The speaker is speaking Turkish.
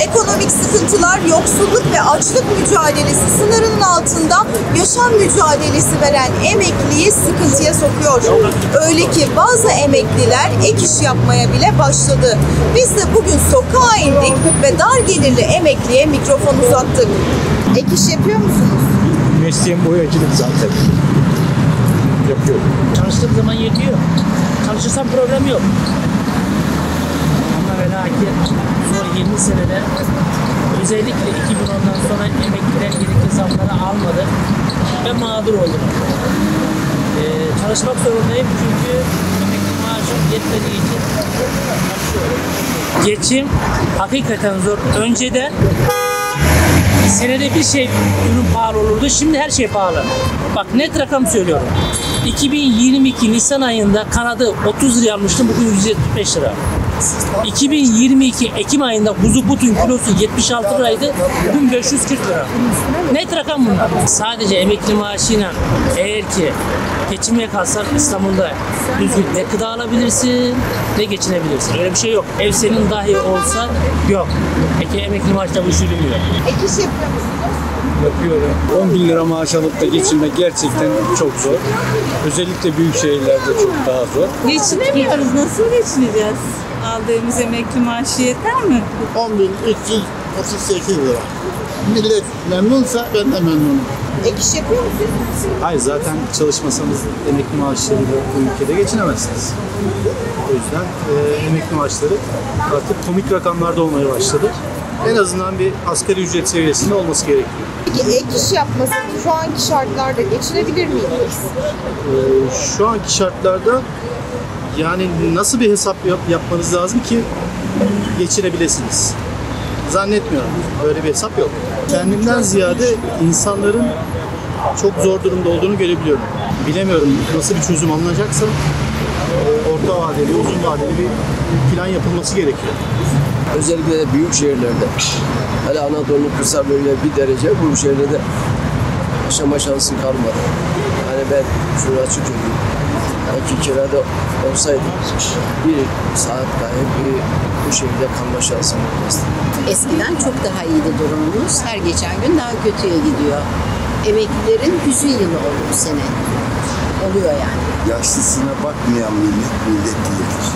Ekonomik sıkıntılar, yoksulluk ve açlık mücadelesi sınırının altında yaşam mücadelesi veren emekliyi sıkıntıya sokuyor. Öyle ki bazı emekliler ek iş yapmaya bile başladı. Biz de bugün sokağa indik ve dar gelirli emekliye mikrofon uzattık. Ek iş yapıyor musunuz? Mesleğim boyacılık zaten. Yapıyorum. Çalıştığım zaman yetiyor. Çalışırsam problem yok. Ama ve lakin son 20 senede özellikle 2010'dan sonra emekliler gerekli zamları almadı ve mağdur oldum. Ee, çalışmak zorundayım çünkü emekli maaşım yetmediği için çalışıyorum. Geçim hakikaten zor. Önceden senede bir şey ürün pahalı olurdu. Şimdi her şey pahalı. Bak net rakam söylüyorum. 2022 Nisan ayında kanadı 30 liraya almıştım. Bugün 175 lira. 2022 Ekim ayında kuzu butun kilosu 76 liraydı. Bugün 540 lira. Net rakam bunlar. Sadece emekli maaşıyla eğer ki geçinmeye kalsan İstanbul'da düzgün ne gıda alabilirsin ne geçinebilirsin. Öyle bir şey yok. Ev senin dahi olsa yok. Peki emekli maaşla bu iş yürümüyor. Ek iş yapıyor musunuz? Yapıyorum. 10 bin lira maaş alıp da geçinmek gerçekten çok zor. Özellikle büyük şehirlerde çok daha zor. Geçinemiyoruz. Nasıl geçineceğiz? Aldığımız emekli maaşı yeter mi? 10.338 lira. Millet memnunsa ben de memnunum. Ek iş yapıyor musunuz? Hayır zaten çalışmasanız emekli maaşlarıyla bu ülkede geçinemezsiniz. O yüzden e, emekli maaşları artık komik rakamlarda olmaya başladı. En azından bir asgari ücret seviyesinde olması gerekiyor. Peki ek iş yapmasak şu anki şartlarda geçinebilir miyiz? E, şu anki şartlarda yani nasıl bir hesap yap- yapmanız lazım ki geçinebilesiniz? Zannetmiyorum. Böyle bir hesap yok. Kendimden ziyade insanların çok zor durumda olduğunu görebiliyorum. Bilemiyorum nasıl bir çözüm alınacaksa orta vadeli, uzun vadeli bir plan yapılması gerekiyor. Özellikle de büyük şehirlerde. Hele Anadolu kısa böyle bir derece bu şehirde yaşama şansı kalmadı. Yani ben şunu açık. Belki kirada olsaydım bir saat dahi bir bu şehirde kalma şansım olmazdı. Eskiden çok daha iyiydi durumumuz. Her geçen gün daha kötüye gidiyor. Emeklilerin hüzün yılı oldu bu sene. Oluyor yani. Yaşlısına bakmayan millet millet değildir.